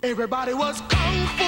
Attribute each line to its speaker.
Speaker 1: Everybody was kung fu.